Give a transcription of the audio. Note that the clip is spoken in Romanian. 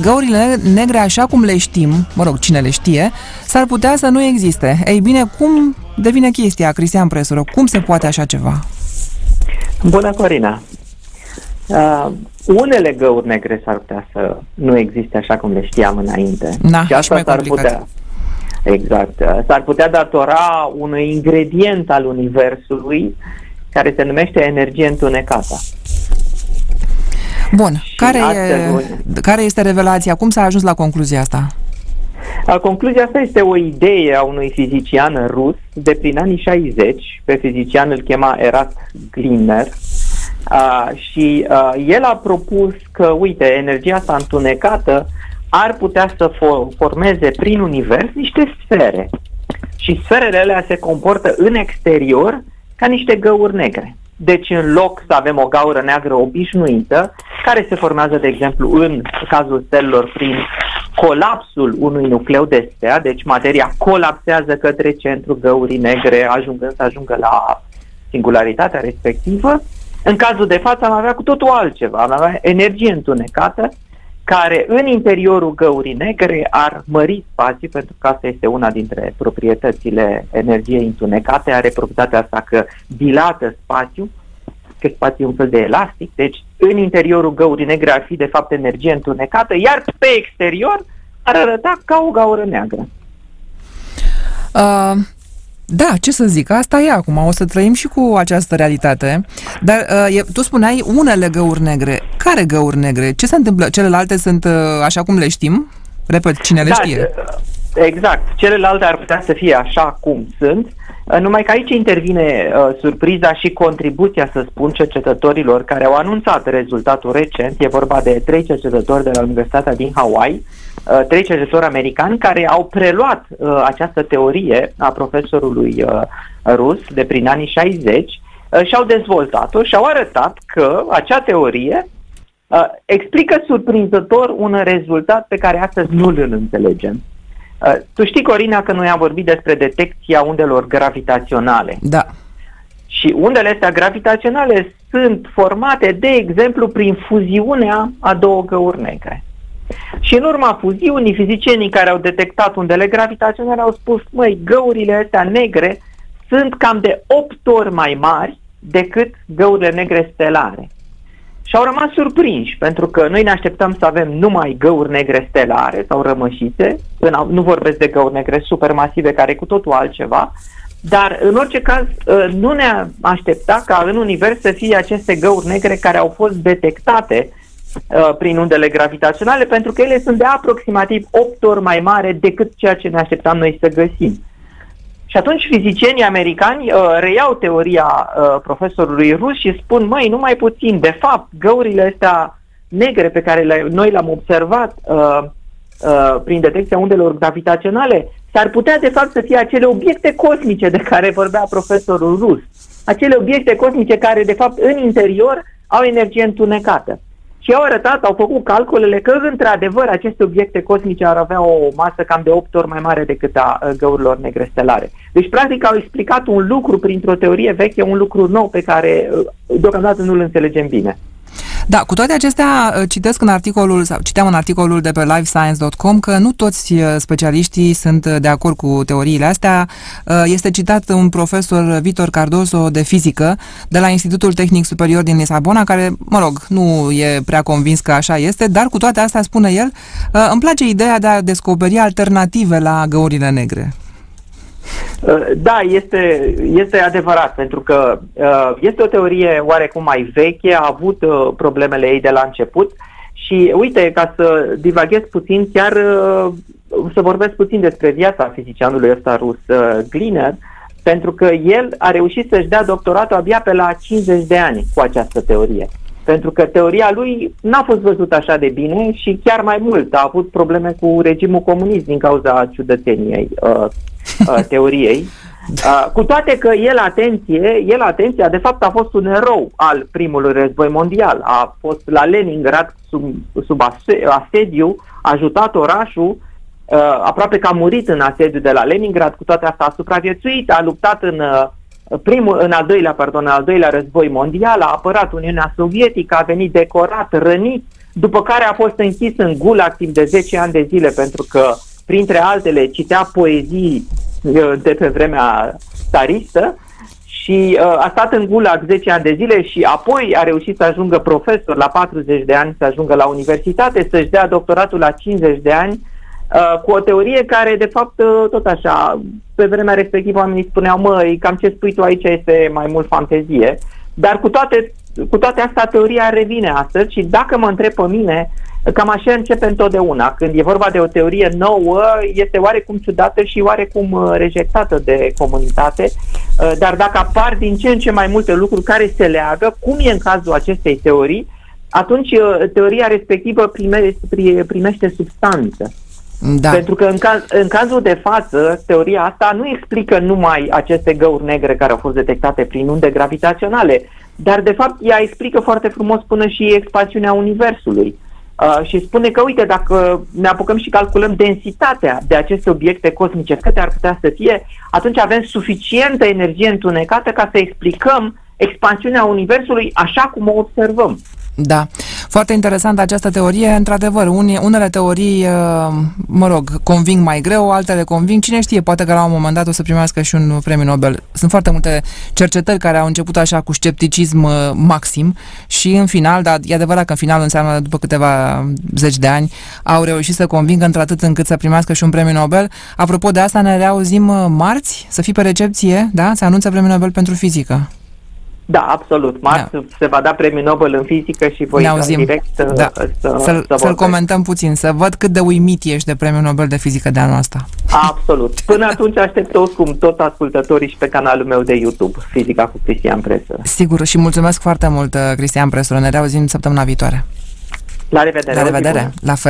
găurile negre așa cum le știm, mă rog, cine le știe, s-ar putea să nu existe. Ei bine, cum devine chestia, Cristian Presură? Cum se poate așa ceva? Bună, Corina! Uh, unele găuri negre s-ar putea să nu existe așa cum le știam înainte. Na, și asta s-ar putea, exact, uh, s-ar putea datora unui ingredient al universului care se numește energie întunecată. Bun, care, e, care este revelația? Cum s-a ajuns la concluzia asta? Concluzia asta este o idee a unui fizician rus de prin anii 60, pe fizician îl chema Erat Gliner, uh, și uh, el a propus că, uite, energia asta întunecată ar putea să for- formeze prin univers niște sfere. Și sferele alea se comportă în exterior ca niște găuri negre. Deci, în loc să avem o gaură neagră obișnuită, care se formează, de exemplu, în cazul stelelor prin colapsul unui nucleu de stea, deci materia colapsează către centrul găurii negre, ajungând să ajungă la singularitatea respectivă. În cazul de față am avea cu totul altceva, am avea energie întunecată, care în interiorul găurii negre ar mări spațiu, pentru că asta este una dintre proprietățile energiei întunecate, are proprietatea asta că dilată spațiu, că spațiu e un fel de elastic, deci în interiorul găurii negre ar fi de fapt energie întunecată, iar pe exterior ar arăta ca o gaură neagră. Uh, da, ce să zic, asta e acum, o să trăim și cu această realitate. Dar uh, e, tu spuneai unele găuri negre. Care găuri negre? Ce se întâmplă? Celelalte sunt uh, așa cum le știm? Repet, cine le da, știe? Exact. Celelalte ar putea să fie așa cum sunt, uh, numai că aici intervine uh, surpriza și contribuția, să spun, cercetătorilor care au anunțat rezultatul recent. E vorba de trei cercetători de la Universitatea din Hawaii, Uh, trei cercetători americani care au preluat uh, această teorie a profesorului uh, rus de prin anii 60 uh, și au dezvoltat-o și au arătat că acea teorie uh, explică surprinzător un rezultat pe care astăzi nu îl înțelegem. Uh, tu știi, Corina, că noi am vorbit despre detecția undelor gravitaționale. Da. Și undele astea gravitaționale sunt formate, de exemplu, prin fuziunea a două găuri negre. Și în urma fuziunii, fizicienii care au detectat undele gravitaționale au spus, măi, găurile astea negre sunt cam de 8 ori mai mari decât găurile negre stelare. Și au rămas surprinși, pentru că noi ne așteptăm să avem numai găuri negre stelare sau rămășite, nu vorbesc de găuri negre supermasive care cu totul altceva, dar în orice caz ă, nu ne aștepta ca în univers să fie aceste găuri negre care au fost detectate Uh, prin undele gravitaționale, pentru că ele sunt de aproximativ 8 ori mai mare decât ceea ce ne așteptam noi să găsim. Și atunci fizicienii americani uh, reiau teoria uh, profesorului rus și spun, măi, numai puțin, de fapt, găurile astea negre pe care le, noi le-am observat uh, uh, prin detecția undelor gravitaționale, s-ar putea de fapt să fie acele obiecte cosmice de care vorbea profesorul rus. Acele obiecte cosmice care, de fapt, în interior au energie întunecată și au arătat, au făcut calculele că, într-adevăr, aceste obiecte cosmice ar avea o masă cam de 8 ori mai mare decât a găurilor negre stelare. Deci, practic, au explicat un lucru printr-o teorie veche, un lucru nou pe care deocamdată nu-l înțelegem bine. Da, cu toate acestea, uh, citesc în articolul, sau citeam în articolul de pe lifescience.com că nu toți uh, specialiștii sunt uh, de acord cu teoriile astea. Este citat un profesor Vitor Cardoso de fizică de la Institutul Tehnic Superior din Lisabona, care, mă rog, nu e prea convins că așa este, dar cu toate astea, spune el, îmi place ideea de a descoperi alternative la găurile negre. Uh, da, este, este adevărat, pentru că uh, este o teorie oarecum mai veche, a avut uh, problemele ei de la început și uite, ca să divaghez puțin, chiar să vorbesc puțin despre viața fizicianului ăsta rus, Gliner, pentru că el a reușit să-și dea doctoratul abia pe la 50 de ani cu această teorie. Pentru că teoria lui n-a fost văzută așa de bine și chiar mai mult a avut probleme cu regimul comunist din cauza ciudățeniei uh, uh, teoriei. Uh, cu toate că el, atenție, el, atenție, de fapt a fost un erou al primului război mondial. A fost la Leningrad sub, sub asediu, a ajutat orașul, uh, aproape că a murit în asediu de la Leningrad, cu toate astea a supraviețuit, a luptat în uh, primul, în al doilea, pardon, în al doilea război mondial, a apărat Uniunea Sovietică, a venit decorat, rănit, după care a fost închis în gulag timp de 10 ani de zile pentru că, printre altele, citea poezii uh, de pe vremea staristă și uh, a stat în gulag 10 ani de zile și apoi a reușit să ajungă profesor la 40 de ani, să ajungă la universitate, să-și dea doctoratul la 50 de ani, uh, cu o teorie care, de fapt, uh, tot așa, pe vremea respectivă oamenii spuneau, măi, cam ce spui tu aici este mai mult fantezie, dar cu toate, cu toate astea teoria revine astăzi și dacă mă întreb pe mine, Cam așa începe întotdeauna. Când e vorba de o teorie nouă, este oarecum ciudată și oarecum uh, rejectată de comunitate, uh, dar dacă apar din ce în ce mai multe lucruri care se leagă, cum e în cazul acestei teorii, atunci uh, teoria respectivă prime, primește substanță. Da. Pentru că în, caz, în cazul de față, teoria asta nu explică numai aceste găuri negre care au fost detectate prin unde gravitaționale, dar de fapt ea explică foarte frumos până și expansiunea Universului. Uh, și spune că, uite, dacă ne apucăm și calculăm densitatea de aceste obiecte cosmice, câte ar putea să fie, atunci avem suficientă energie întunecată ca să explicăm expansiunea Universului așa cum o observăm. Da. Foarte interesantă această teorie. Într-adevăr, unele teorii, uh, mă rog, conving mai greu, altele conving. Cine știe, poate că la un moment dat o să primească și un premiu Nobel. Sunt foarte multe cercetări care au început așa cu scepticism uh, maxim și în final, dar e adevărat că în final înseamnă după câteva zeci de ani, au reușit să convingă într-atât încât să primească și un premiu Nobel. Apropo de asta, ne reauzim uh, marți, să fii pe recepție, da? Se anunță premiul Nobel pentru fizică. Da, absolut. Marți da. se va da premiul Nobel în fizică și voi da direct uh, da. să, să-l, să să comentăm puțin, să văd cât de uimit ești de premiul Nobel de fizică de anul ăsta. Absolut. Până atunci aștept toți cum tot ascultătorii și pe canalul meu de YouTube, Fizica cu Cristian Presă. Sigur și mulțumesc foarte mult, uh, Cristian Presă. Ne reauzim săptămâna viitoare. La revedere. La revedere. La fel.